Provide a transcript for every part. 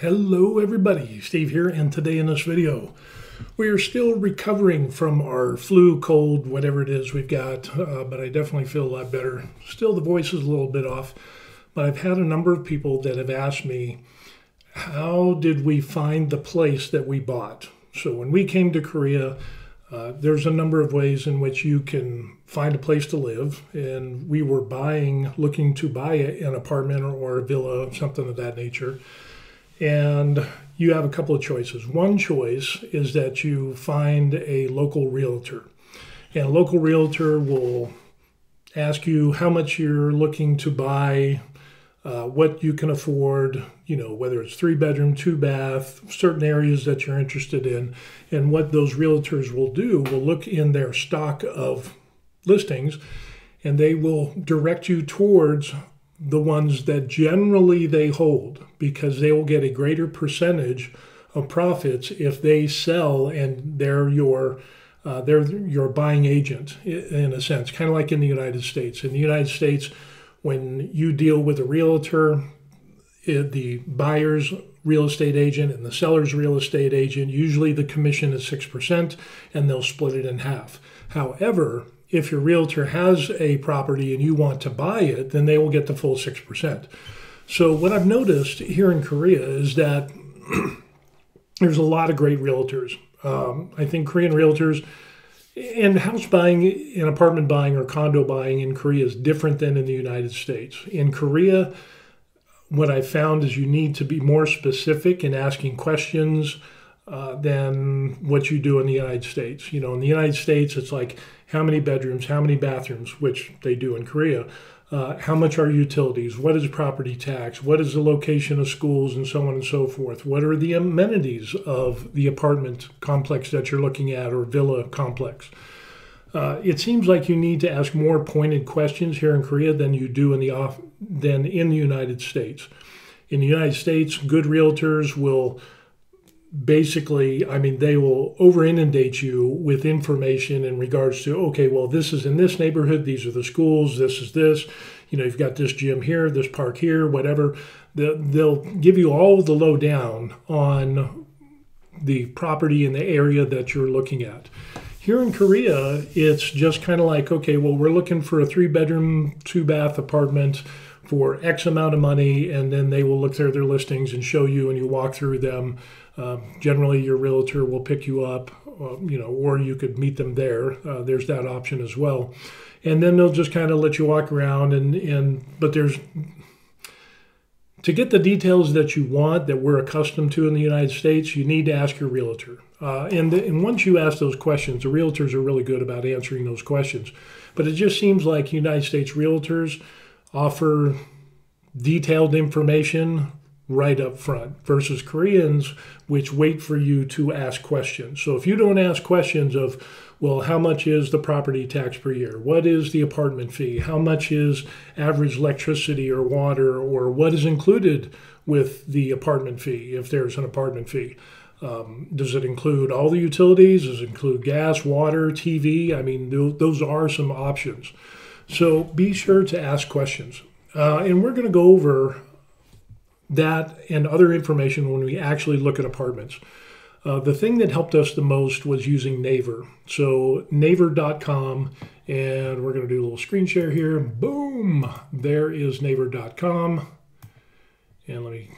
Hello everybody, Steve here, and today in this video, we are still recovering from our flu, cold, whatever it is we've got, uh, but I definitely feel a lot better. Still the voice is a little bit off, but I've had a number of people that have asked me, how did we find the place that we bought? So when we came to Korea, uh, there's a number of ways in which you can find a place to live, and we were buying, looking to buy an apartment or a villa, something of that nature and you have a couple of choices. One choice is that you find a local realtor, and a local realtor will ask you how much you're looking to buy, uh, what you can afford, you know, whether it's three bedroom, two bath, certain areas that you're interested in. And what those realtors will do will look in their stock of listings and they will direct you towards the ones that generally they hold because they will get a greater percentage of profits if they sell and they're your uh, they're your buying agent in a sense, kind of like in the United States. In the United States, when you deal with a realtor, it, the buyer's real estate agent and the seller's real estate agent, usually the commission is 6% and they'll split it in half. However, if your realtor has a property and you want to buy it, then they will get the full 6%. So, what I've noticed here in Korea is that there's a lot of great realtors. Um, I think Korean realtors and house buying and apartment buying or condo buying in Korea is different than in the United States. In Korea, what I found is you need to be more specific in asking questions uh, than what you do in the United States. You know, in the United States, it's like how many bedrooms, how many bathrooms, which they do in Korea. Uh, how much are utilities? What is property tax? What is the location of schools and so on and so forth? What are the amenities of the apartment complex that you're looking at or villa complex? Uh, it seems like you need to ask more pointed questions here in Korea than you do in the off, than in the United States. In the United States, good realtors will basically, I mean, they will over inundate you with information in regards to, okay, well, this is in this neighborhood, these are the schools, this is this, you know, you've got this gym here, this park here, whatever. They'll give you all the lowdown on the property in the area that you're looking at. Here in Korea, it's just kind of like, okay, well, we're looking for a three bedroom, two bath apartment for X amount of money, and then they will look through their listings and show you, and you walk through them. Uh, generally, your realtor will pick you up, uh, you know, or you could meet them there. Uh, there's that option as well, and then they'll just kind of let you walk around. And and but there's to get the details that you want that we're accustomed to in the United States, you need to ask your realtor. Uh, and, and once you ask those questions, the realtors are really good about answering those questions. But it just seems like United States realtors offer detailed information right up front versus Koreans, which wait for you to ask questions. So if you don't ask questions of, well, how much is the property tax per year? What is the apartment fee? How much is average electricity or water? Or what is included with the apartment fee if there's an apartment fee? Um, does it include all the utilities? Does it include gas, water, TV? I mean, th- those are some options. So be sure to ask questions. Uh, and we're going to go over that and other information when we actually look at apartments. Uh, the thing that helped us the most was using Naver. So, naver.com, and we're going to do a little screen share here. Boom! There is naver.com. And let me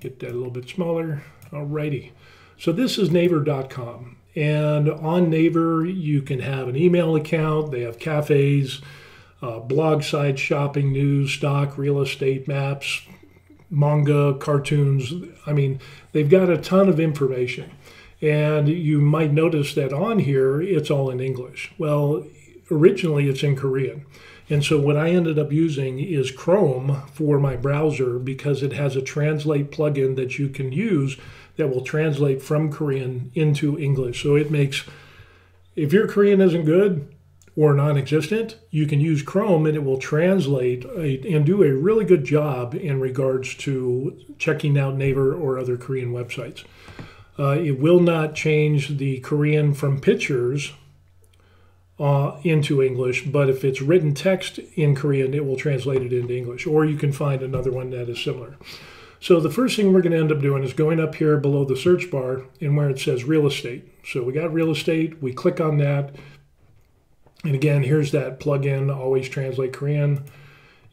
get that a little bit smaller. Alrighty. So, this is naver.com. And on Naver, you can have an email account, they have cafes, uh, blog sites, shopping news, stock, real estate maps, manga, cartoons. I mean, they've got a ton of information. And you might notice that on here, it's all in English. Well, originally it's in Korean. And so what I ended up using is Chrome for my browser because it has a translate plugin that you can use that will translate from Korean into English. So it makes, if your Korean isn't good, or non-existent, you can use Chrome and it will translate a, and do a really good job in regards to checking out Naver or other Korean websites. Uh, it will not change the Korean from pictures uh, into English, but if it's written text in Korean, it will translate it into English, or you can find another one that is similar. So the first thing we're going to end up doing is going up here below the search bar and where it says real estate. So we got real estate, we click on that. And again, here's that plugin, always translate Korean.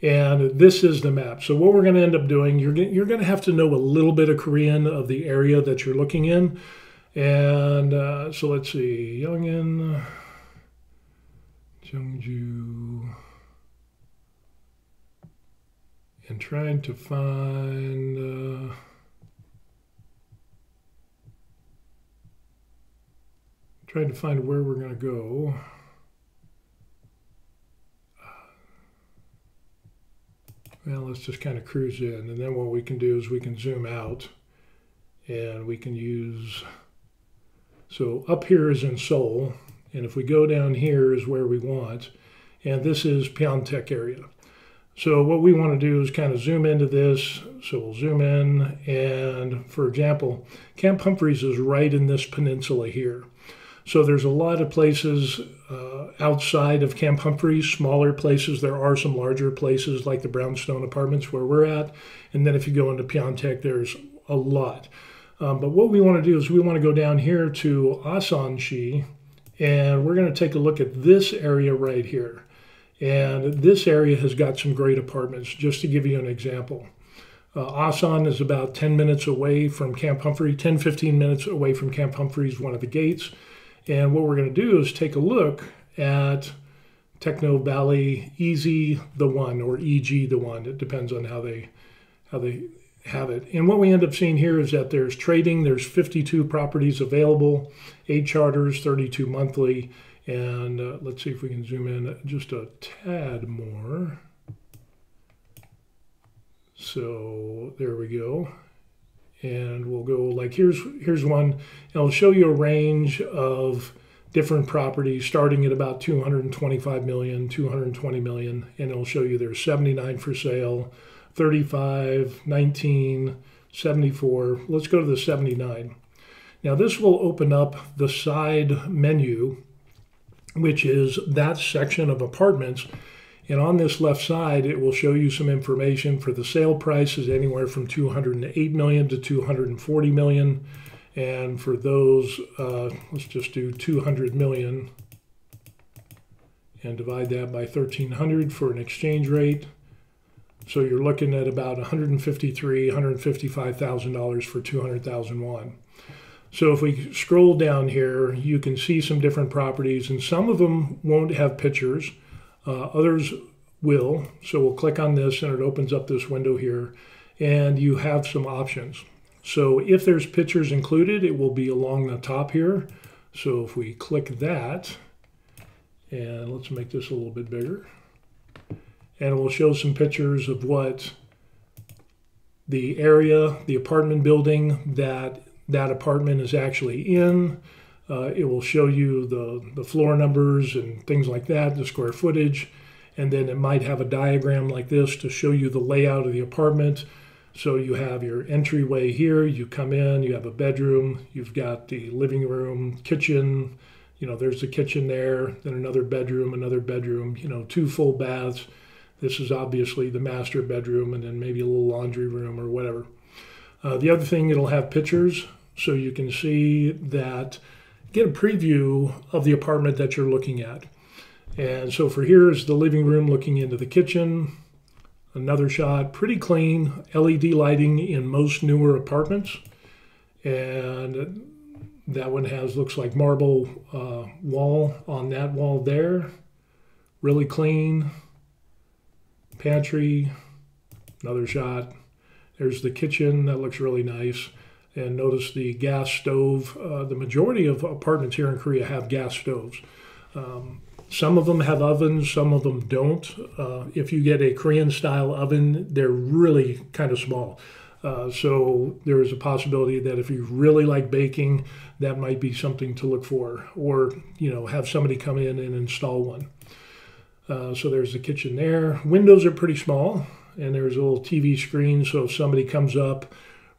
And this is the map. So what we're going to end up doing, you're, you're going to have to know a little bit of Korean of the area that you're looking in. And uh, so let's see, Yongin, Jeongju, and trying to find. Uh, trying to find where we're going to go. Well, let's just kind of cruise in, and then what we can do is we can zoom out, and we can use so up here is in Seoul, and if we go down here is where we want, and this is Pyeongtaek area. So what we want to do is kind of zoom into this. So we'll zoom in, and for example, Camp Humphreys is right in this peninsula here. So there's a lot of places uh, outside of Camp Humphreys, smaller places. There are some larger places like the Brownstone Apartments where we're at, and then if you go into Pyeongtaek, there's a lot. Um, but what we want to do is we want to go down here to Asanshi, and we're going to take a look at this area right here. And this area has got some great apartments, just to give you an example. Uh, Asan is about 10 minutes away from Camp Humphrey, 10, 15 minutes away from Camp Humphreys, one of the gates. And what we're going to do is take a look at Techno Valley Easy the One or EG the One. It depends on how they how they have it. And what we end up seeing here is that there's trading, there's 52 properties available, eight charters, 32 monthly. And uh, let's see if we can zoom in just a tad more. So there we go. And we'll go like here's here's one. And I'll show you a range of different properties starting at about 225 million, 220 million, and it'll show you there's 79 for sale, 35, 19, 74. Let's go to the 79. Now this will open up the side menu, which is that section of apartments. And on this left side, it will show you some information for the sale price is anywhere from 208 million to 240 million. And for those, uh, let's just do 200 million and divide that by 1300 for an exchange rate. So you're looking at about 153, 155,000 dollars for 200,000 won. So if we scroll down here, you can see some different properties, and some of them won't have pictures. Uh, others will. So we'll click on this, and it opens up this window here, and you have some options. So if there's pictures included, it will be along the top here. So if we click that, and let's make this a little bit bigger and we'll show some pictures of what the area, the apartment building that that apartment is actually in. Uh, it will show you the, the floor numbers and things like that, the square footage, and then it might have a diagram like this to show you the layout of the apartment. So you have your entryway here, you come in, you have a bedroom, you've got the living room, kitchen, you know, there's a kitchen there, then another bedroom, another bedroom, you know, two full baths. This is obviously the master bedroom and then maybe a little laundry room or whatever. Uh, the other thing, it'll have pictures. So you can see that, get a preview of the apartment that you're looking at. And so for here is the living room looking into the kitchen. Another shot, pretty clean, LED lighting in most newer apartments. And that one has, looks like marble uh, wall on that wall there. Really clean, pantry, another shot. There's the kitchen that looks really nice. And notice the gas stove. Uh, the majority of apartments here in Korea have gas stoves. Um, some of them have ovens, some of them don't. Uh, if you get a Korean style oven, they're really kind of small. Uh, so there is a possibility that if you really like baking, that might be something to look for, or you know, have somebody come in and install one. Uh, so there's the kitchen there. Windows are pretty small, and there's a little TV screen. So if somebody comes up,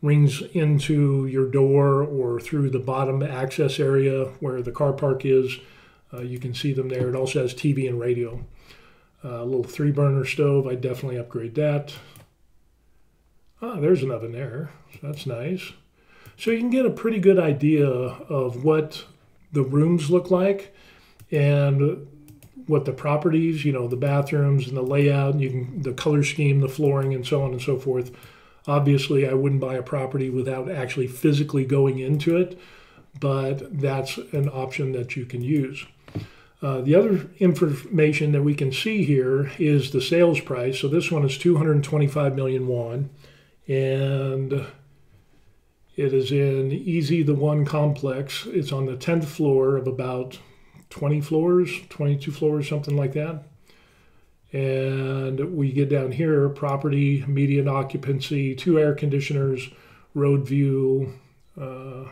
rings into your door or through the bottom access area where the car park is, uh, you can see them there. It also has TV and radio. Uh, a little three burner stove, I definitely upgrade that. Ah, there's an oven there. So That's nice. So you can get a pretty good idea of what the rooms look like and what the properties, you know, the bathrooms and the layout, and you can the color scheme, the flooring, and so on and so forth. Obviously, I wouldn't buy a property without actually physically going into it, but that's an option that you can use. Uh, the other information that we can see here is the sales price. So this one is 225 million won, and it is in Easy the One complex. It's on the 10th floor of about 20 floors, 22 floors, something like that. And we get down here property, median occupancy, two air conditioners, road view, uh,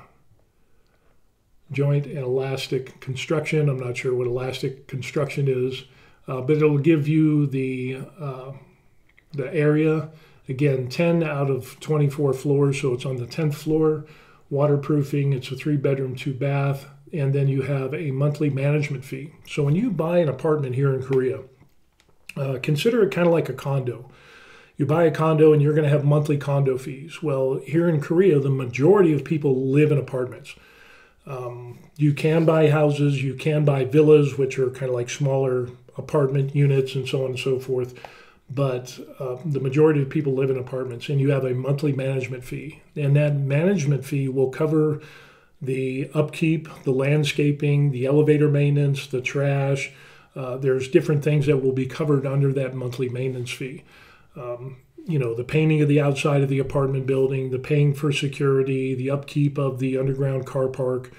joint and elastic construction. I'm not sure what elastic construction is, uh, but it'll give you the, uh, the area. Again, 10 out of 24 floors, so it's on the 10th floor. Waterproofing, it's a three bedroom, two bath, and then you have a monthly management fee. So when you buy an apartment here in Korea, uh, consider it kind of like a condo. You buy a condo and you're going to have monthly condo fees. Well, here in Korea, the majority of people live in apartments. Um, you can buy houses, you can buy villas, which are kind of like smaller apartment units and so on and so forth. But uh, the majority of people live in apartments, and you have a monthly management fee. And that management fee will cover the upkeep, the landscaping, the elevator maintenance, the trash. Uh, there's different things that will be covered under that monthly maintenance fee. Um, you know, the painting of the outside of the apartment building, the paying for security, the upkeep of the underground car park,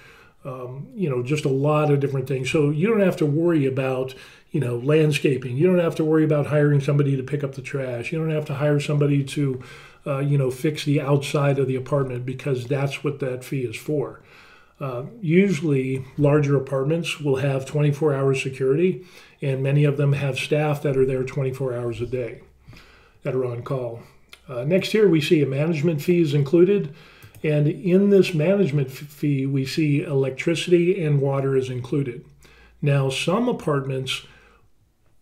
um, you know, just a lot of different things. So you don't have to worry about, you know, landscaping. You don't have to worry about hiring somebody to pick up the trash. You don't have to hire somebody to, uh, you know, fix the outside of the apartment because that's what that fee is for. Uh, usually, larger apartments will have 24 hour security, and many of them have staff that are there 24 hours a day that are on call. Uh, next here, we see a management fee is included, and in this management fee, we see electricity and water is included. Now, some apartments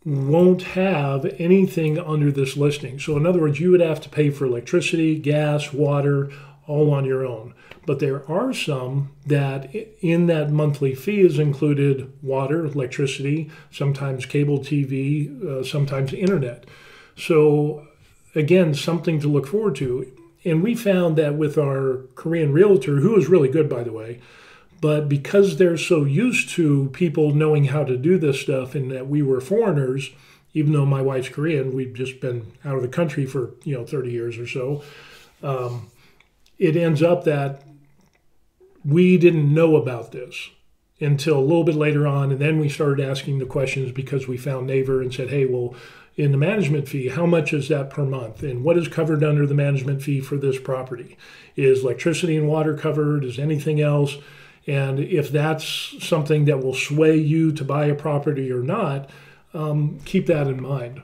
won't have anything under this listing. So, in other words, you would have to pay for electricity, gas, water, all on your own. But there are some that in that monthly fee is included water, electricity, sometimes cable TV, uh, sometimes internet. So, again, something to look forward to. And we found that with our Korean realtor, who is really good, by the way, but because they're so used to people knowing how to do this stuff and that we were foreigners, even though my wife's Korean, we've just been out of the country for, you know, 30 years or so. Um, it ends up that we didn't know about this until a little bit later on. And then we started asking the questions because we found Naver and said, hey, well, in the management fee, how much is that per month? And what is covered under the management fee for this property? Is electricity and water covered? Is anything else? And if that's something that will sway you to buy a property or not, um, keep that in mind.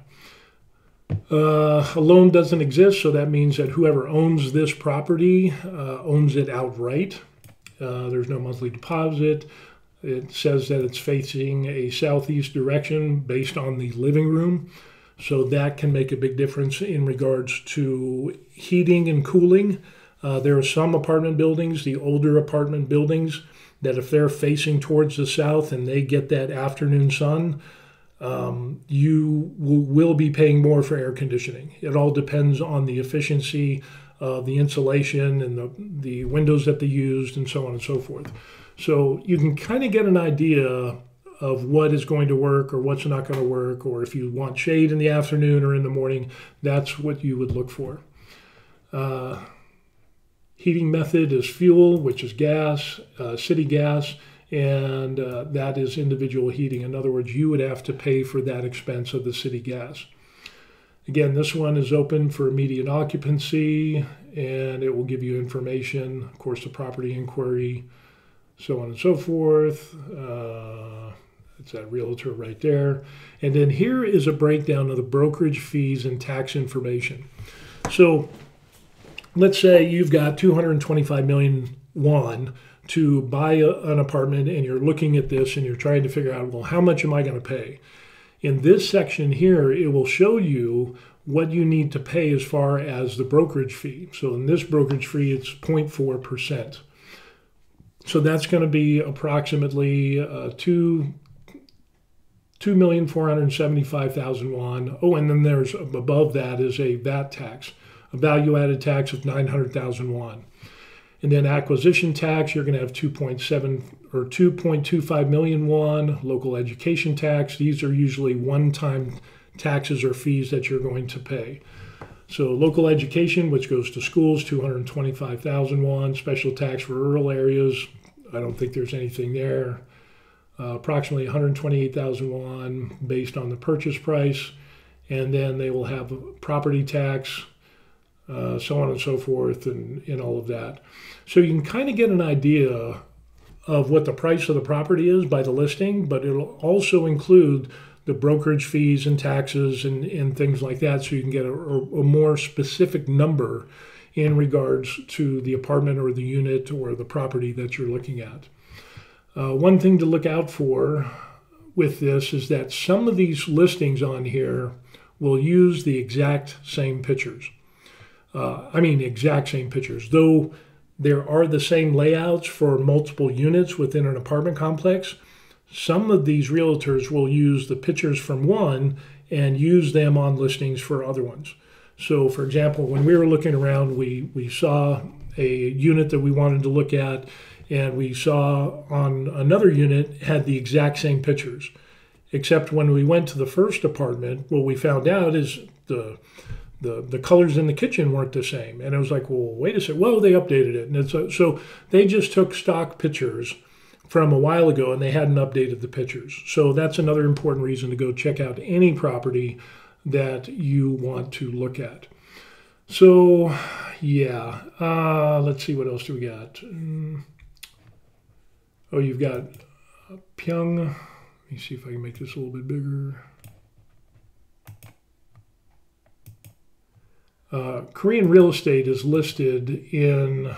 Uh, a loan doesn't exist, so that means that whoever owns this property uh, owns it outright. Uh, there's no monthly deposit. It says that it's facing a southeast direction based on the living room. So that can make a big difference in regards to heating and cooling. Uh, there are some apartment buildings, the older apartment buildings, that if they're facing towards the south and they get that afternoon sun, um, you will, will be paying more for air conditioning. It all depends on the efficiency of the insulation and the, the windows that they used and so on and so forth. So you can kind of get an idea of what is going to work or what's not going to work, or if you want shade in the afternoon or in the morning, that's what you would look for. Uh, heating method is fuel, which is gas, uh, city gas, and uh, that is individual heating. In other words, you would have to pay for that expense of the city gas. Again, this one is open for immediate occupancy and it will give you information, of course, the property inquiry, so on and so forth. Uh, it's that realtor right there. And then here is a breakdown of the brokerage fees and tax information. So let's say you've got 225 million won to buy a, an apartment and you're looking at this and you're trying to figure out, well, how much am I going to pay? In this section here, it will show you what you need to pay as far as the brokerage fee. So in this brokerage fee, it's 0.4%. So that's going to be approximately uh, two. 2,475,000 won. Oh, and then there's above that is a VAT tax, a value added tax of 900,000 won. And then acquisition tax, you're going to have 2.7 or 2.25 million won. Local education tax, these are usually one time taxes or fees that you're going to pay. So local education, which goes to schools, 225,000 won. Special tax for rural areas, I don't think there's anything there. Uh, approximately 128,000 won based on the purchase price. And then they will have property tax, uh, so on and so forth, and, and all of that. So you can kind of get an idea of what the price of the property is by the listing, but it'll also include the brokerage fees and taxes and, and things like that, so you can get a, a more specific number in regards to the apartment or the unit or the property that you're looking at. Uh, one thing to look out for with this is that some of these listings on here will use the exact same pictures. Uh, I mean, exact same pictures, though there are the same layouts for multiple units within an apartment complex some of these realtors will use the pictures from one and use them on listings for other ones. So, for example, when we were looking around, we, we saw a unit that we wanted to look at, and we saw on another unit had the exact same pictures. Except when we went to the first apartment, what we found out is the the the colors in the kitchen weren't the same, and it was like, well, wait a second. Well, they updated it, and it's a, so they just took stock pictures from a while ago and they hadn't updated the pictures. So that's another important reason to go check out any property that you want to look at. So, yeah, uh, let's see what else do we got. Mm. Oh, you've got Pyong. Let me see if I can make this a little bit bigger. Uh, Korean real estate is listed in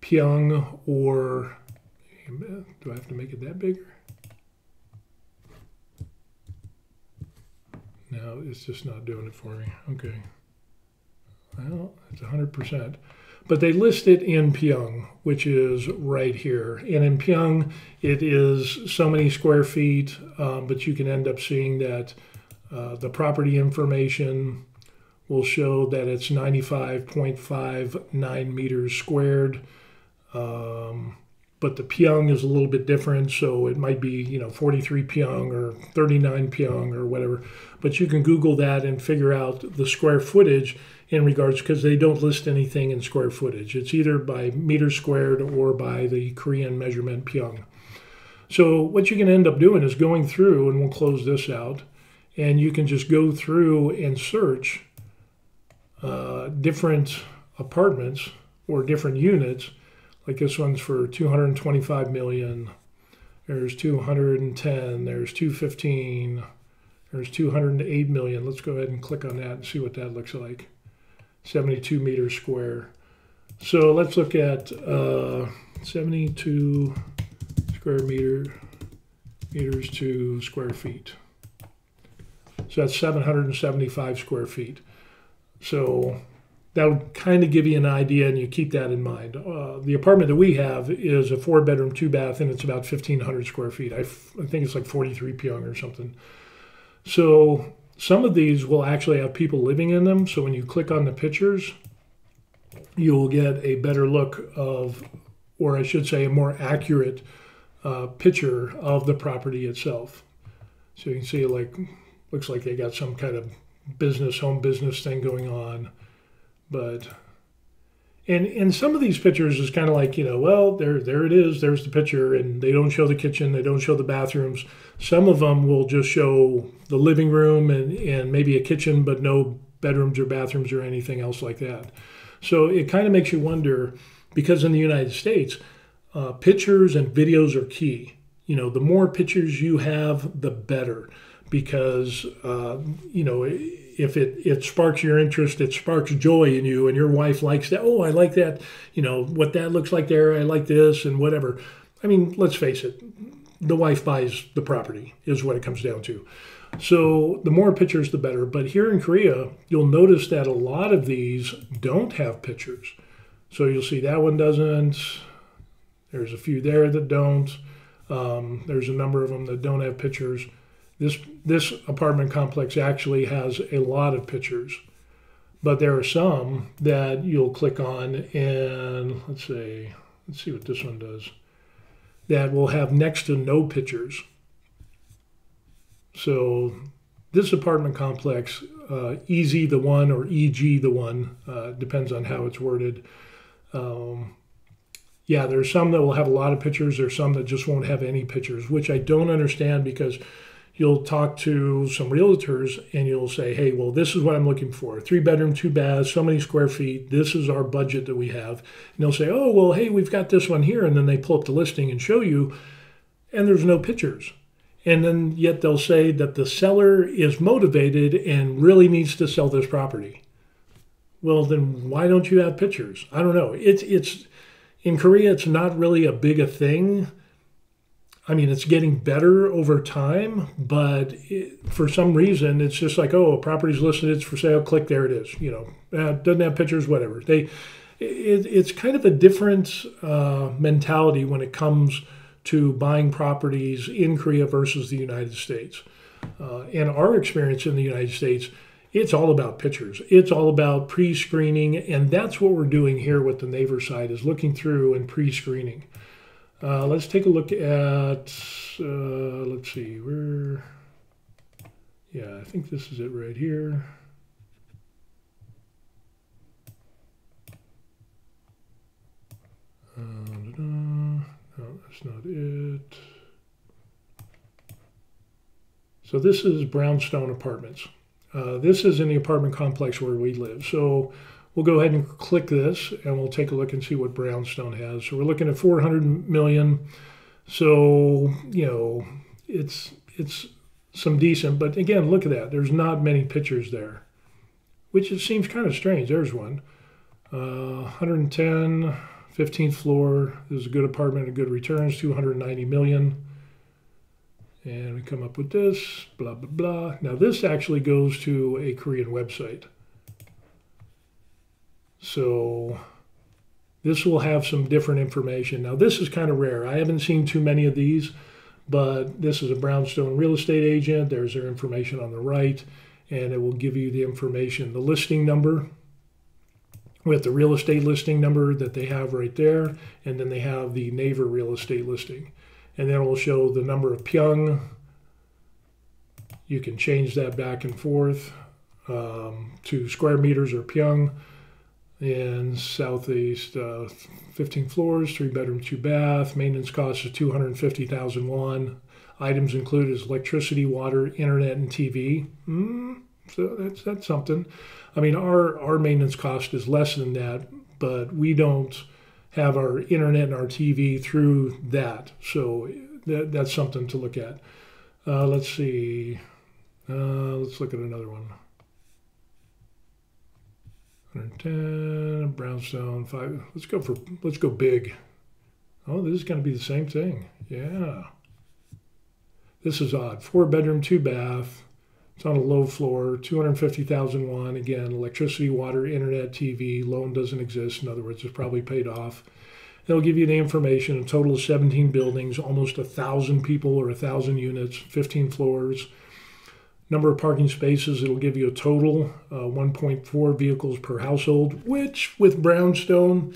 Pyong or do I have to make it that bigger? No, it's just not doing it for me. Okay. Well, it's 100%. But they list it in Pyong, which is right here. And in Pyong, it is so many square feet, um, but you can end up seeing that uh, the property information will show that it's 95.59 meters squared. Um, but the pyong is a little bit different. So it might be, you know, 43 pyong or 39 pyong or whatever. But you can Google that and figure out the square footage in regards because they don't list anything in square footage. It's either by meter squared or by the Korean measurement pyong. So what you can end up doing is going through, and we'll close this out, and you can just go through and search uh, different apartments or different units like this one's for 225 million. There's 210. There's 215. There's 208 million. Let's go ahead and click on that and see what that looks like. 72 meters square. So let's look at uh, 72 square meter meters to square feet. So that's 775 square feet. So that'll kind of give you an idea and you keep that in mind. Uh, the apartment that we have is a four bedroom, two bath, and it's about 1,500 square feet. I, f- I think it's like 43 pyong or something. So some of these will actually have people living in them. So when you click on the pictures, you'll get a better look of, or I should say, a more accurate uh, picture of the property itself. So you can see, like, looks like they got some kind of business, home business thing going on. But and and some of these pictures is kind of like you know well there there it is there's the picture and they don't show the kitchen they don't show the bathrooms. Some of them will just show the living room and and maybe a kitchen but no bedrooms or bathrooms or anything else like that. So it kind of makes you wonder because in the united states uh, pictures and videos are key. You know the more pictures you have the better because uh, you know if it, it sparks your interest, it sparks joy in you, and your wife likes that. Oh, I like that. You know what that looks like there. I like this, and whatever. I mean, let's face it. The wife buys the property is what it comes down to. So the more pictures, the better. But here in Korea, you'll notice that a lot of these don't have pictures. So you'll see that one doesn't. There's a few there that don't. Um, there's a number of them that don't have pictures. This this apartment complex actually has a lot of pictures, but there are some that you'll click on and let's say let's see what this one does. That will have next to no pictures. So this apartment complex, uh, EZ the one or EG the one, uh, depends on how it's worded. Um, yeah, there's some that will have a lot of pictures. There's some that just won't have any pictures, which I don't understand because you'll talk to some realtors and you'll say, hey, well, this is what I'm looking for three bedroom, two baths, so many square feet. This is our budget that we have. And they'll say, oh, well, hey, we've got this one here. And then they pull up the listing and show you, and there's no pictures. And then yet they'll say that the seller is motivated and really needs to sell this property. Well, then why don't you have pictures? I don't know. It's it's in Korea. It's not really a big a thing. I mean, it's getting better over time, but it, for some reason, it's just like, oh, a property's listed, it's for sale. Click there, it is. You know, uh, doesn't have pictures, whatever. They, it, it's kind of a different uh, mentality when it comes to buying properties in Korea versus the United States. Uh, and our experience in the United States, it's all about pictures. It's all about pre-screening, and that's what we're doing here with the Naver site is looking through and pre-screening. Uh, let's take a look at, uh, let's see, where, yeah, I think this is it right here. No, that's not it. So this is Brownstone Apartments. Uh, this is in the apartment complex where we live. So we'll go ahead and click this and we'll take a look and see what Brownstone has. So we're looking at 400 million. So, you know, it's, it's some decent, but again, look at that. There's not many pictures there, which it seems kind of strange. There's one. Uh, 110, 15th floor. This is a good apartment and good returns, 290 million. And we come up with this, blah, blah, blah. Now this actually goes to a Korean website. So this will have some different information. Now this is kind of rare. I haven't seen too many of these, but this is a brownstone real estate agent. There's their information on the right, and it will give you the information, the listing number, with the real estate listing number that they have right there, and then they have the Naver real estate listing. And then it will show the number of Pyong. You can change that back and forth um, to square meters or Pyong. And southeast, uh, 15 floors, three bedroom, two bath. Maintenance cost is 250,000 won. Items included is electricity, water, internet, and TV. Mm, so that's that's something. I mean, our our maintenance cost is less than that, but we don't have our internet and our TV through that. So that, that's something to look at. Uh, let's see. Uh, let's look at another one. 110 brownstone five. Let's go for let's go big. Oh, this is going to be the same thing. Yeah. This is odd. Four bedroom, two bath. It's on a low floor, 250,000 won. Again, electricity, water, internet, TV. Loan doesn't exist. In other words, it's probably paid off. They'll give you the information. A total of 17 buildings, almost a thousand people or a thousand units, 15 floors. Number of parking spaces, it'll give you a total uh, 1.4 vehicles per household, which with Brownstone,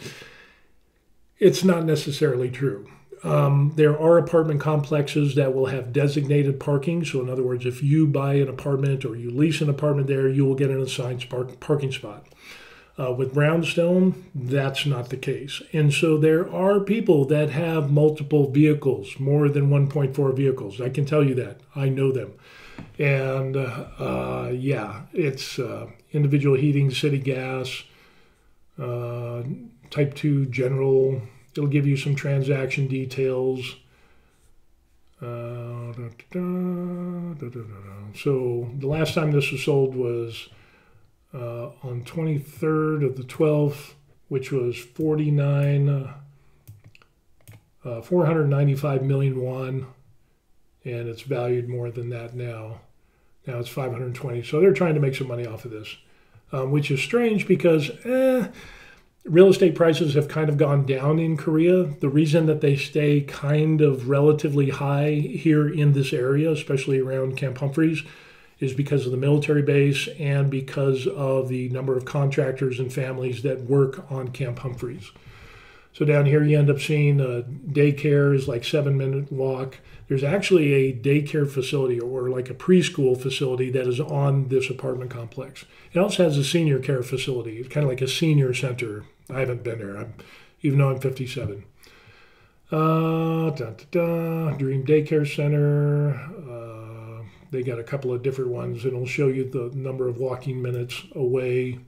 it's not necessarily true. Um, there are apartment complexes that will have designated parking. So, in other words, if you buy an apartment or you lease an apartment there, you will get an assigned park, parking spot. Uh, with Brownstone, that's not the case. And so there are people that have multiple vehicles, more than 1.4 vehicles. I can tell you that. I know them. And uh, yeah, it's uh, individual heating, city gas, uh, type 2 general. It'll give you some transaction details. Uh, da, da, da, so the last time this was sold was uh, on 23rd of the 12th, which was 49, uh, 495 million won, and it's valued more than that now. Now it's 520. So they're trying to make some money off of this, um, which is strange because eh, real estate prices have kind of gone down in Korea. The reason that they stay kind of relatively high here in this area, especially around Camp Humphreys, is because of the military base and because of the number of contractors and families that work on Camp Humphreys. So down here, you end up seeing a daycare is like seven minute walk. There's actually a daycare facility or like a preschool facility that is on this apartment complex. It also has a senior care facility. It's kind of like a senior center. I haven't been there, I'm, even though I'm 57. Uh, da, da, da, Dream Daycare Center. Uh, they got a couple of different ones, and it'll show you the number of walking minutes away.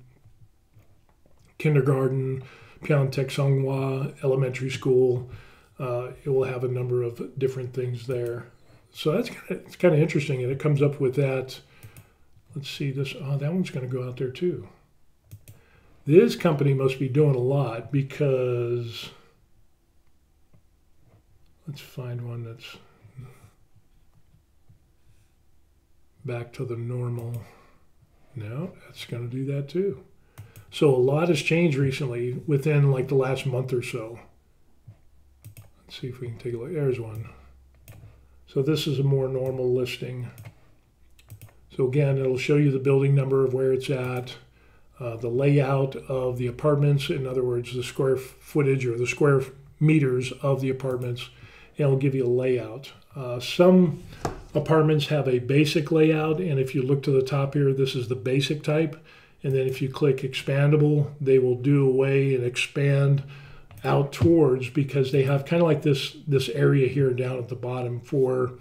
Kindergarten, Pyeongtaek Songhwa Elementary School. Uh, it will have a number of different things there. So that's kind of, it's kind of interesting, and it comes up with that. Let's see this. Oh, that one's going to go out there too. This company must be doing a lot because let's find one that's back to the normal. No, that's going to do that too. So a lot has changed recently within like the last month or so. Let's see if we can take a look. There's one. So this is a more normal listing. So again, it'll show you the building number of where it's at, uh, the layout of the apartments, in other words, the square footage or the square meters of the apartments, and it'll give you a layout. Uh, some apartments have a basic layout, and if you look to the top here, this is the basic type. And then if you click expandable, they will do away and expand out towards because they have kind of like this this area here down at the bottom for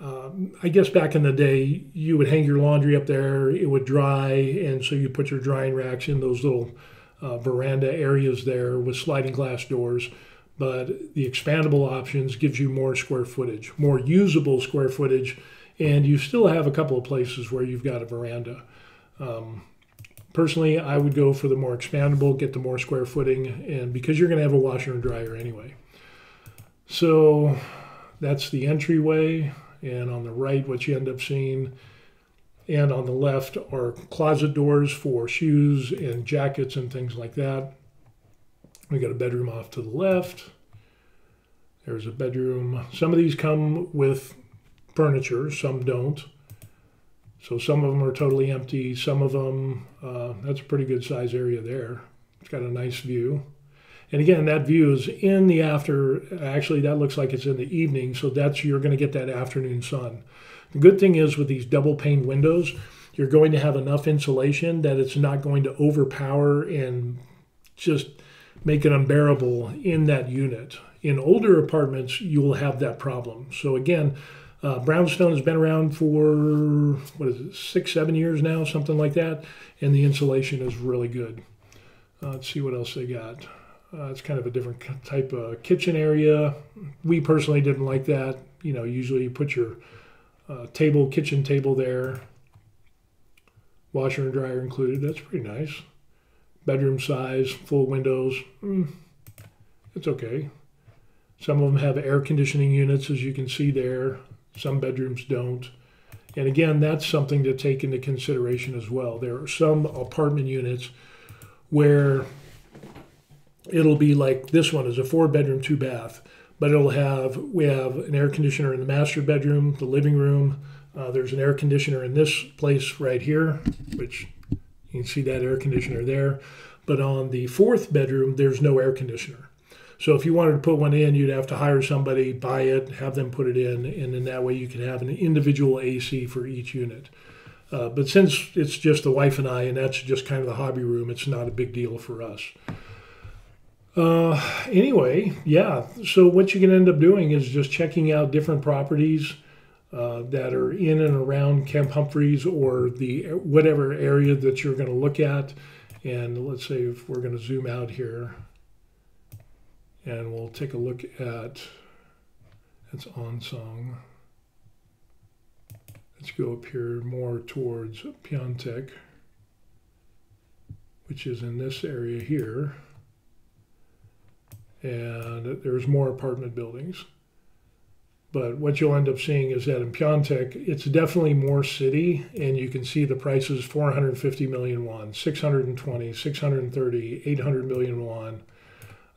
um, I guess back in the day you would hang your laundry up there it would dry and so you put your drying racks in those little uh, veranda areas there with sliding glass doors. But the expandable options gives you more square footage more usable square footage and you still have a couple of places where you've got a veranda. Um, Personally, I would go for the more expandable, get the more square footing, and because you're going to have a washer and dryer anyway. So that's the entryway, and on the right, what you end up seeing, and on the left are closet doors for shoes and jackets and things like that. We got a bedroom off to the left. There's a bedroom. Some of these come with furniture, some don't. So some of them are totally empty. Some of them, uh, that's a pretty good size area there. It's got a nice view. And again, that view is in the after, actually that looks like it's in the evening. So that's, you're going to get that afternoon sun. The good thing is with these double pane windows, you're going to have enough insulation that it's not going to overpower and just make it unbearable in that unit. In older apartments, you will have that problem. So again, uh, Brownstone has been around for what is it, six, seven years now, something like that, and the insulation is really good. Uh, let's see what else they got. Uh, it's kind of a different type of kitchen area. We personally didn't like that. You know, usually you put your uh, table, kitchen table there, washer and dryer included. That's pretty nice. Bedroom size, full windows. Mm, it's okay. Some of them have air conditioning units, as you can see there. Some bedrooms don't. And again, that's something to take into consideration as well. There are some apartment units where it'll be like this one is a four bedroom, two bath, but it'll have, we have an air conditioner in the master bedroom, the living room. Uh, there's an air conditioner in this place right here, which you can see that air conditioner there. But on the fourth bedroom, there's no air conditioner. So if you wanted to put one in, you'd have to hire somebody, buy it, have them put it in, and in that way you can have an individual AC for each unit. Uh, but since it's just the wife and I, and that's just kind of the hobby room, it's not a big deal for us. Uh, anyway, yeah. So what you can end up doing is just checking out different properties uh, that are in and around Camp Humphreys or the whatever area that you're going to look at. And let's say if we're going to zoom out here, and we'll take a look at its on song. Let's go up here more towards Pyeongtaek, which is in this area here. And there's more apartment buildings. But what you'll end up seeing is that in Pyeongtaek, it's definitely more city, and you can see the prices 450 million won, 620, 630, 800 million won.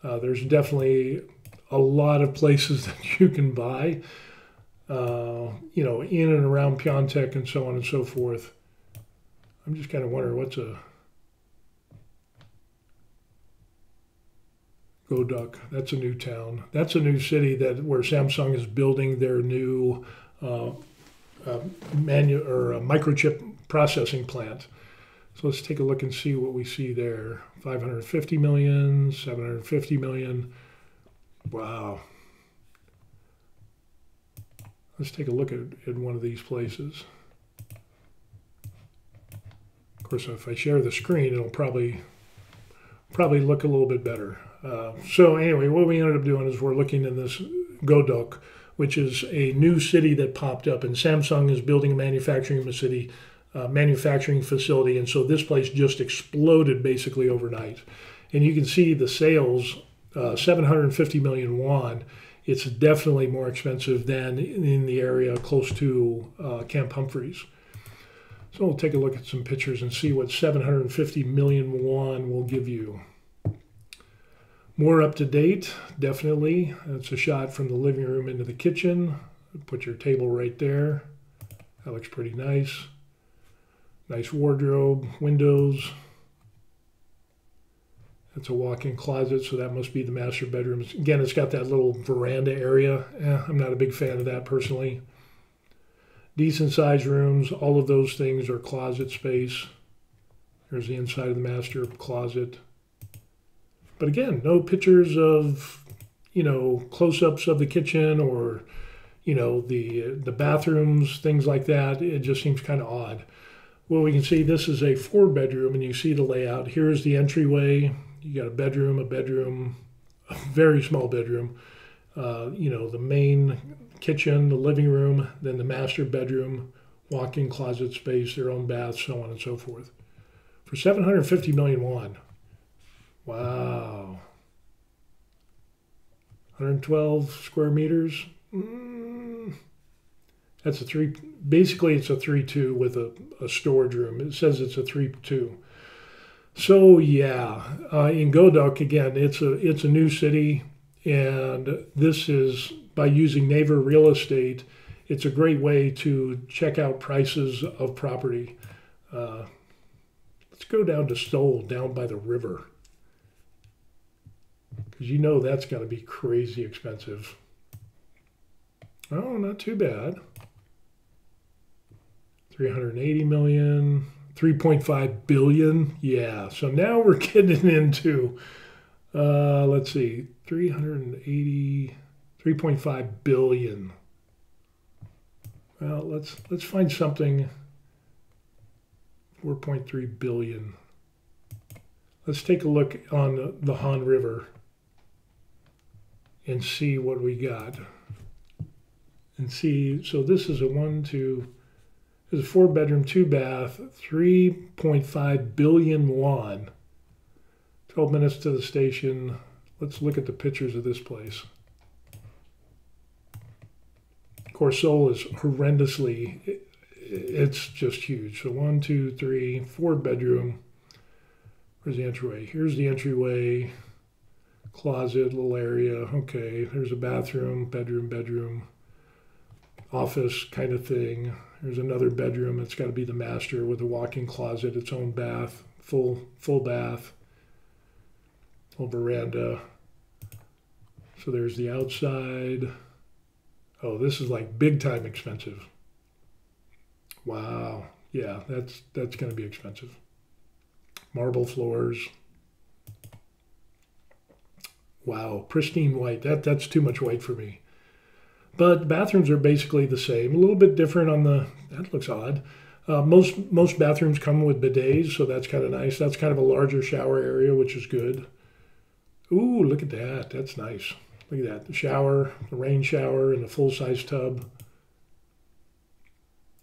Uh, there's definitely a lot of places that you can buy, uh, you know, in and around Pyeongtaek and so on and so forth. I'm just kind of wondering what's a Godeok. That's a new town. That's a new city that where Samsung is building their new uh, uh, manu- or microchip processing plant. So let's take a look and see what we see there. 550 million, 750 million. Wow. Let's take a look at, at one of these places. Of course, if I share the screen, it'll probably probably look a little bit better. Uh, so anyway, what we ended up doing is we're looking in this Godeok, which is a new city that popped up, and Samsung is building a manufacturing city, uh, manufacturing facility, and so this place just exploded basically overnight. And you can see the sales, uh, 750 million won. It's definitely more expensive than in the area close to uh, Camp Humphreys. So we'll take a look at some pictures and see what 750 million won will give you. More up to date, definitely. That's a shot from the living room into the kitchen. Put your table right there. That looks pretty nice. Nice wardrobe, windows. That's a walk-in closet, so that must be the master bedroom. Again, it's got that little veranda area. Eh, I'm not a big fan of that personally. Decent sized rooms. All of those things are closet space. There's the inside of the master closet. But again, no pictures of, you know, close-ups of the kitchen or, you know, the the bathrooms, things like that. It just seems kind of odd. Well, we can see this is a four bedroom, and you see the layout. Here's the entryway. You got a bedroom, a bedroom, a very small bedroom. Uh, you know, the main kitchen, the living room, then the master bedroom, walk-in closet space, their own bath, so on and so forth. For 750 million won. Wow. 112 square meters. Mm, that's a three. Basically, it's a three-two with a, a storage room. It says it's a three-two. So yeah, uh, in Godeok again, it's a it's a new city, and this is by using Naver Real Estate. It's a great way to check out prices of property. Uh, let's go down to Seoul, down by the river because you know that's going to be crazy expensive. Oh, not too bad. 380 million, 3.5 billion. Yeah, so now we're getting into, uh, let's see, 380, 3.5 billion. Well, let's let's find something. 4.3 billion. Let's take a look on the, Han River and see what we got. And see, so this is a one, two, is a four bedroom, two bath, 3.5 billion won. 12 minutes to the station. Let's look at the pictures of this place. Seoul is horrendously, it's just huge. So one, two, three, four bedroom. Where's the entryway? Here's the entryway closet, little area. Okay, there's a bathroom, bedroom, bedroom, office kind of thing. There's another bedroom. It's got to be the master with a walk-in closet, its own bath, full full bath, little veranda. So there's the outside. Oh, this is like big time expensive. Wow. Yeah, that's that's going to be expensive. Marble floors. Wow, pristine white. That that's too much white for me. But bathrooms are basically the same. A little bit different on the. That looks odd. Uh, most most bathrooms come with bidets, so that's kind of nice. That's kind of a larger shower area, which is good. Ooh, look at that. That's nice. Look at that. The shower, the rain shower, and the full size tub.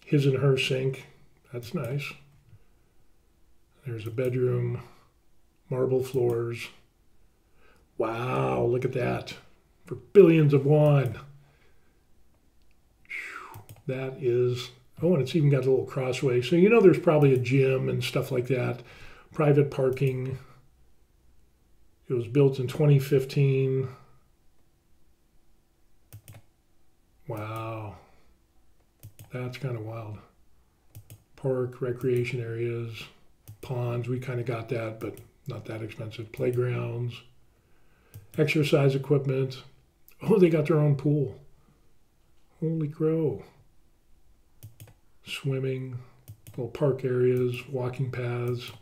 His and her sink. That's nice. There's a bedroom, marble floors. Wow, look at that. For billions of won. That is, oh, and it's even got a little crossway. So you know there's probably a gym and stuff like that. Private parking. It was built in 2015. Wow. That's kind of wild. Park, recreation areas, ponds, we kind of got that, but not that expensive. Playgrounds, exercise equipment. Oh, they got their own pool. Holy crow. Swimming, little park areas, walking paths.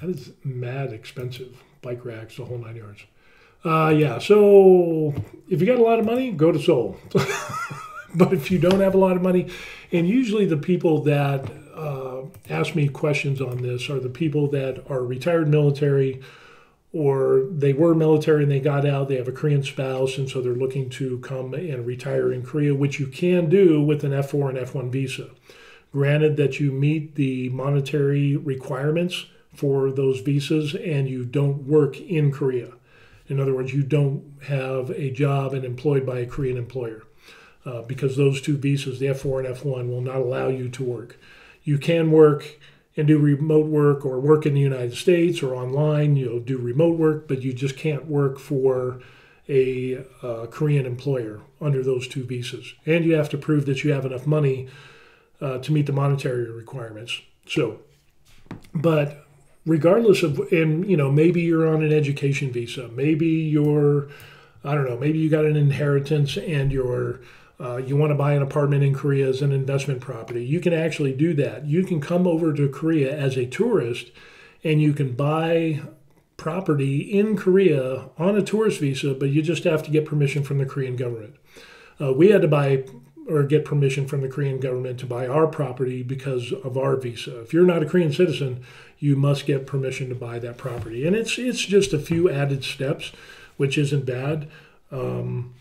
That is mad expensive. Bike racks, the whole nine yards. Uh, yeah, so if you got a lot of money, go to Seoul. but if you don't have a lot of money, and usually the people that uh, ask me questions on this are the people that are retired military or they were military and they got out, they have a Korean spouse, and so they're looking to come and retire in Korea, which you can do with an F4 and F1 visa. Granted that you meet the monetary requirements for those visas and you don't work in Korea. In other words, you don't have a job and employed by a Korean employer uh, because those two visas, the F4 and F1, will not allow you to work. You can work and do remote work or work in the United States or online. You'll do remote work, but you just can't work for a uh, Korean employer under those two visas. And you have to prove that you have enough money uh, to meet the monetary requirements. So, but regardless of, and you know, maybe you're on an education visa, maybe you're, I don't know, maybe you got an inheritance and you're uh, you want to buy an apartment in Korea as an investment property, you can actually do that. You can come over to Korea as a tourist and you can buy property in Korea on a tourist visa, but you just have to get permission from the Korean government. Uh, we had to buy or get permission from the Korean government to buy our property because of our visa. If you're not a Korean citizen, you must get permission to buy that property, and it's it's just a few added steps, which isn't bad. Um,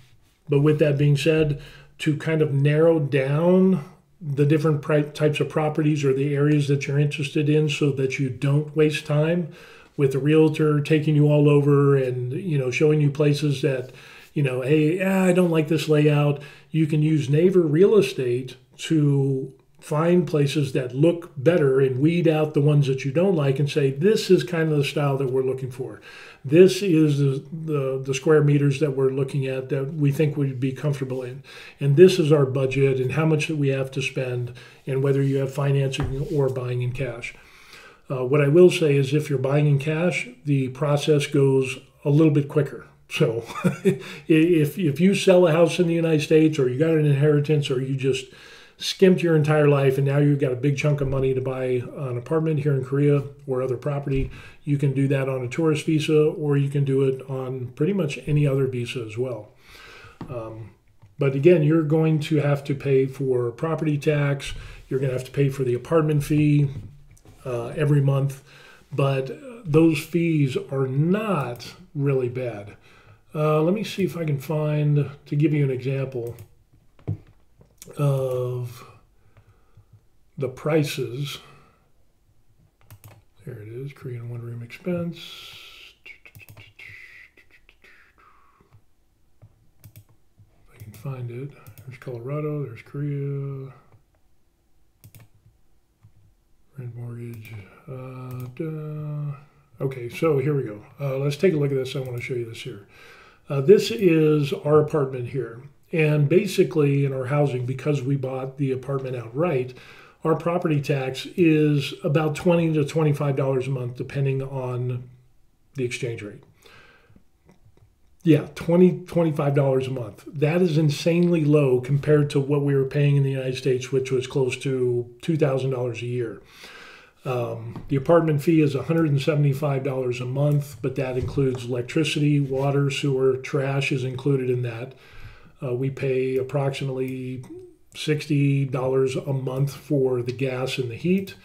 but with that being said, to kind of narrow down the different types of properties or the areas that you're interested in so that you don't waste time with the realtor taking you all over and you know showing you places that you know hey i don't like this layout. You can use naver real estate to find places that look better and weed out the ones that you don't like and say this is kind of the style that we're looking for. This is the, the, the square meters that we're looking at that we think we'd be comfortable in. And this is our budget and how much that we have to spend and whether you have financing or buying in cash. Uh, what i will say is if you're buying in cash the process goes a little bit quicker. So if, if you sell a house in the united states or you got an inheritance or you just skimped your entire life and now you've got a big chunk of money to buy an apartment here in Korea or other property, you can do that on a tourist visa or you can do it on pretty much any other visa as well. Um, but again, you're going to have to pay for property tax, you're going to have to pay for the apartment fee uh, every month, but those fees are not really bad. Uh, let me see if I can find, to give you an example of the prices. There it is, Korean one room expense. If I can find it. There's Colorado, there's Korea. Rent mortgage. Uh, okay, so here we go. Uh, let's take a look at this. I want to show you this here. Uh, this is our apartment here. And basically, in our housing, because we bought the apartment outright, our property tax is about twenty to twenty-five dollars a month, depending on the exchange rate. Yeah, 20 $25 a month. That is insanely low compared to what we were paying in the United States, which was close to $2,000 a year. Um, the apartment fee is $175 a month, but that includes electricity, water, sewer, trash is included in that. Uh, we pay approximately $60 a month for the gas and the heat.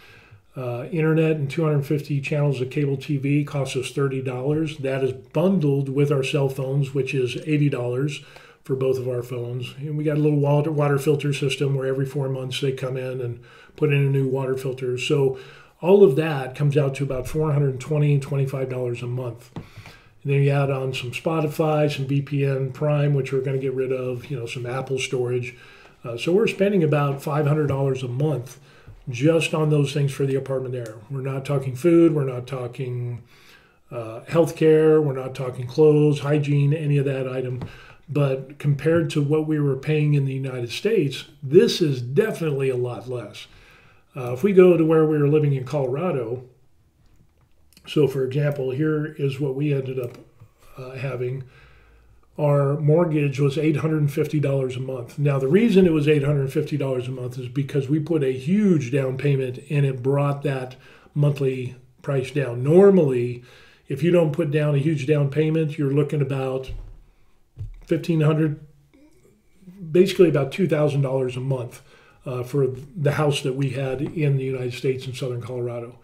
Uh, internet and 250 channels of cable TV costs us $30. That is bundled with our cell phones, which is $80 for both of our phones. And we got a little water, water filter system where every four months they come in and put in a new water filter. So all of that comes out to about $420 $25 a month. And then you add on some Spotify, some VPN Prime, which we're going to get rid of, you know, some Apple storage. Uh, so we're spending about $500 a month just on those things for the apartment there. We're not talking food, we're not talking uh, healthcare, we're not talking clothes, hygiene, any of that item. But compared to what we were paying in the United States, this is definitely a lot less. Uh, if we go to where we were living in Colorado, so for example, here is what we ended up uh, having. Our mortgage was $850 a month. Now, the reason it was $850 a month is because we put a huge down payment and it brought that monthly price down. Normally, if you don't put down a huge down payment, you're looking about 1500 basically about $2,000 a month uh, for the house that we had in the United States in southern Colorado.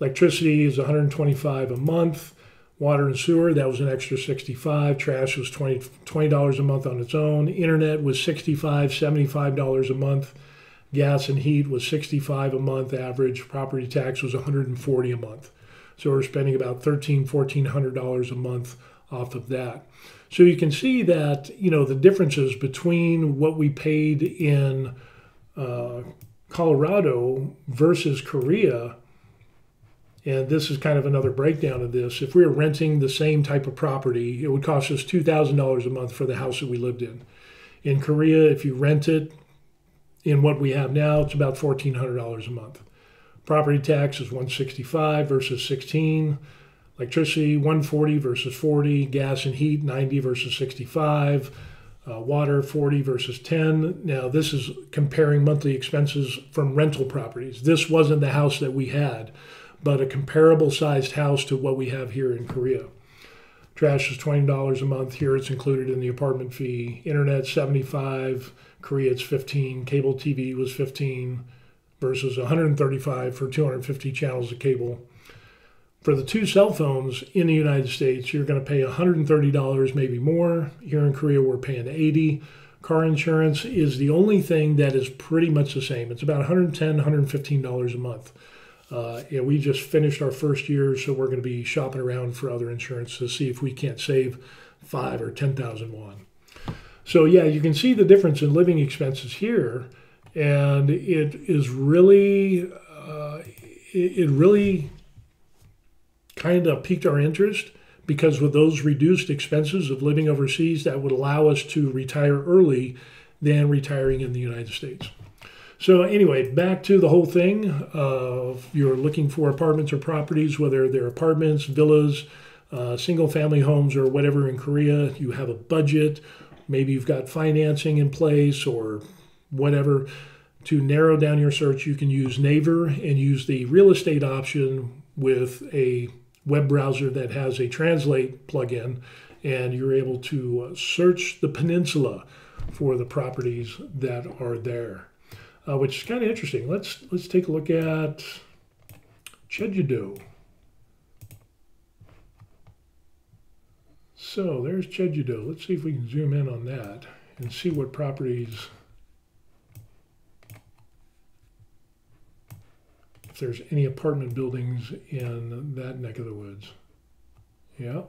Electricity is 125 a month. Water and sewer, that was an extra 65. Trash was 20 dollars a month on its own. Internet was 65, 75 dollars a month. Gas and heat was 65 a month average. Property tax was 140 a month. So we're spending about 13, 1400 dollars a month off of that. So you can see that you know the differences between what we paid in uh, Colorado versus Korea. And this is kind of another breakdown of this. If we were renting the same type of property, it would cost us $2,000 a month for the house that we lived in. In Korea, if you rent it in what we have now, it's about $1,400 a month. Property tax is 165 versus 16 electricity 140 versus 40, gas and heat 90 versus 65, uh, water 40 versus 10. Now, this is comparing monthly expenses from rental properties. This wasn't the house that we had, but a comparable sized house to what we have here in Korea. Trash is $20 a month. Here it's included in the apartment fee. Internet 75, Korea it's 15, cable TV was 15 versus 135 for 250 channels of cable for the two cell phones in the United States, you're going to pay $130, maybe more. Here in Korea, we're paying 80. Car insurance is the only thing that is pretty much the same. It's about $110, $115 a month. Uh, and we just finished our first year, so we're going to be shopping around for other insurance to see if we can't save five or 10,000 won. So yeah, you can see the difference in living expenses here, and it is really, uh, it, it really kind of piqued our interest because with those reduced expenses of living overseas, that would allow us to retire early than retiring in the United States. So anyway, back to the whole thing of you're looking for apartments or properties, whether they're apartments, villas, uh, single family homes, or whatever in Korea. You have a budget, maybe you've got financing in place or whatever. To narrow down your search, you can use Naver and use the real estate option with a web browser that has a translate plugin, and you're able to search the peninsula for the properties that are there, uh, which is kind of interesting. Let's let's take a look at Jeju-do. So there's Jeju-do. Let's see if we can zoom in on that and see what properties if there's any apartment buildings in that neck of the woods. Yeah.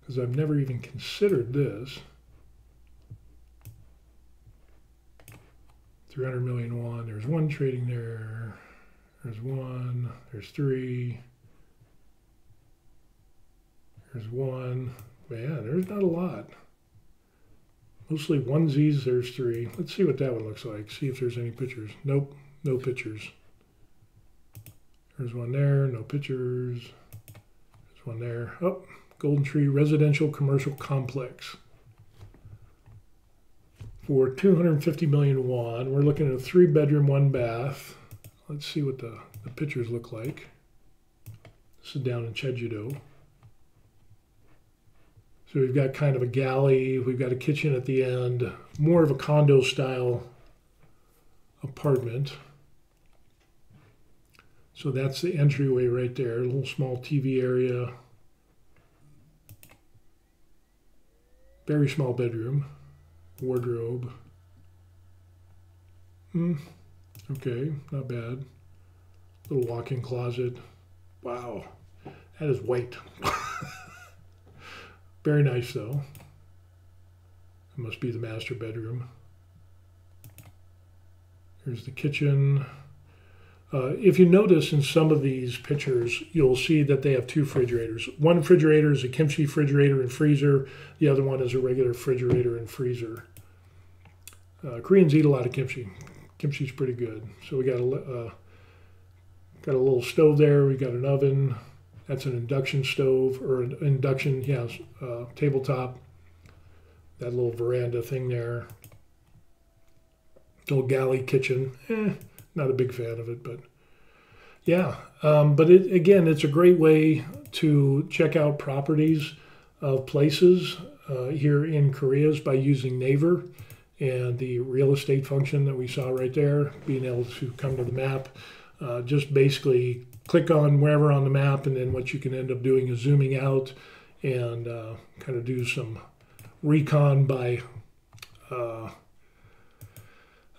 Because I've never even considered this. 300 million won. There's one trading there. There's one. There's three. There's one. Man, there's not a lot. Mostly onesies. There's three. Let's see what that one looks like. See if there's any pictures. Nope no pictures. There's one there, no pictures. There's one there. Oh, Golden Tree Residential Commercial Complex. For 250 million won, we're looking at a three bedroom, one bath. Let's see what the, the pictures look like. This is down in Jeju-do. So we've got kind of a galley, we've got a kitchen at the end, more of a condo style apartment. So that's the entryway right there, a little small TV area. Very small bedroom, wardrobe. Hmm, okay, not bad. Little walk-in closet. Wow. That is white. Very nice, though. It must be the master bedroom. Here's the kitchen. Uh, if you notice in some of these pictures, you'll see that they have two refrigerators. One refrigerator is a kimchi refrigerator and freezer. The other one is a regular refrigerator and freezer. Uh, Koreans eat a lot of kimchi. Kimchi's pretty good. So we got a uh, got a little stove there. We got an oven. That's an induction stove or an induction, yeah, uh, tabletop. That little veranda thing there. Little galley kitchen. Eh, not a big fan of it, but yeah. Um, but it, again, it's a great way to check out properties of places uh, here in Korea by using Naver and the real estate function that we saw right there, being able to come to the map. Uh, just basically click on wherever on the map, and then what you can end up doing is zooming out and uh, kind of do some recon by uh,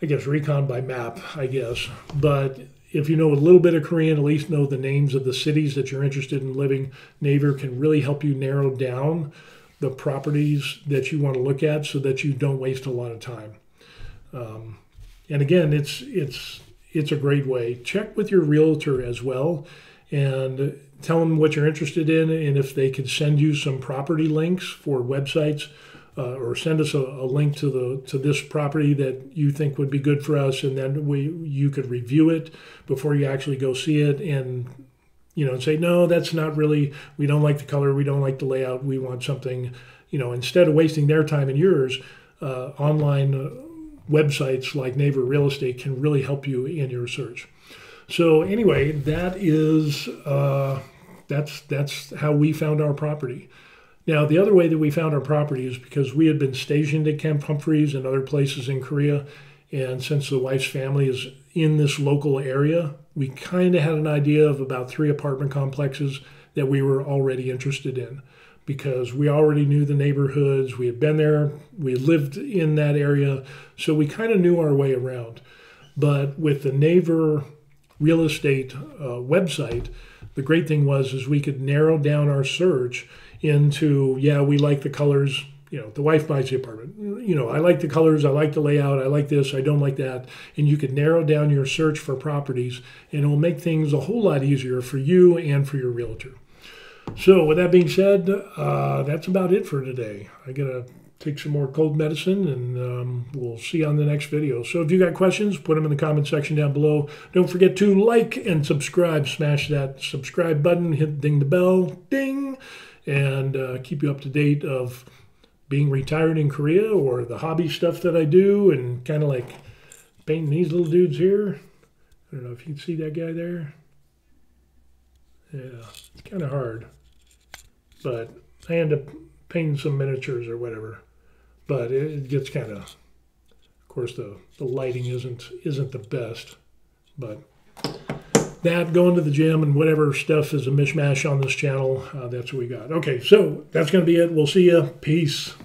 I guess recon by map, I guess. But if you know a little bit of Korean, at least know the names of the cities that you're interested in living, Naver can really help you narrow down the properties that you want to look at so that you don't waste a lot of time. Um, and again, it's it's it's a great way. Check with your realtor as well and tell them what you're interested in and if they could send you some property links for websites uh, or send us a, a, link to the to this property that you think would be good for us, and then we you could review it before you actually go see it, and you know, and say no, that's not really. We don't like the color. We don't like the layout. We want something. You know, instead of wasting their time and yours, uh, online uh, websites like Naver Real Estate can really help you in your search. So anyway, that is uh, that's that's how we found our property. Now, the other way that we found our property is because we had been stationed at Camp Humphreys and other places in Korea. And since the wife's family is in this local area, we kind of had an idea of about three apartment complexes that we were already interested in because we already knew the neighborhoods. We had been there, we lived in that area, so we kind of knew our way around. But with the Naver real estate uh, website, the great thing was is we could narrow down our search into yeah we like the colors you know the wife buys the apartment. You know i like the colors i like the layout i like this i don't like that. And you could narrow down your search for properties and it will make things a whole lot easier for you and for your realtor. So with that being said uh, that's about it for today. I gotta take some more cold medicine and um, we'll see you on the next video. So if you got questions put them in the comment section down below. Don't forget to like and subscribe. Smash that subscribe button hit ding the bell ding and uh, keep you up to date of being retired in Korea or the hobby stuff that I do and kind of like painting these little dudes here. I don't know if you can see that guy there. Yeah, it's kind of hard, but I end up painting some miniatures or whatever. But it gets kind of, of course, the, the lighting isn't isn't the best, but that, going to the gym, and whatever stuff is a mishmash on this channel. Uh, that's what we got. Okay, so that's going to be it. We'll see you. Peace.